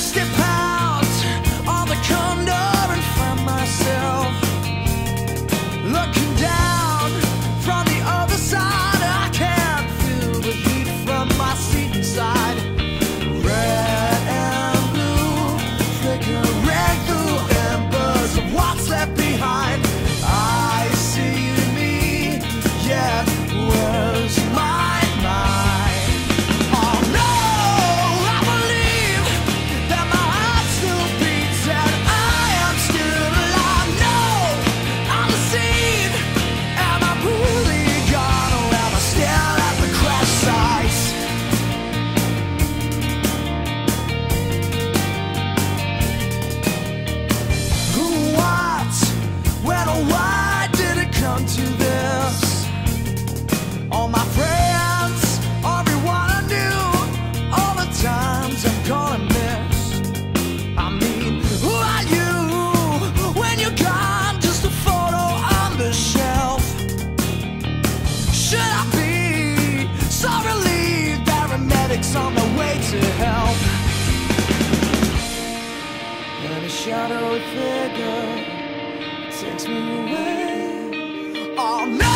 skip shadowy figure takes me away. Oh no!